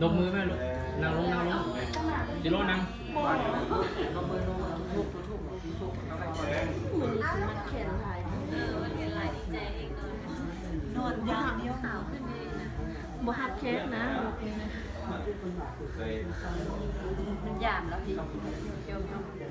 ลงมือแม่ลูกนั่งลงนั่งลงจิโร่นั่งยนออมันยดีใจเอลยนอนยางเดียวบฮับเคสนะ มันยามแล้วพี่ยวเกี่ยว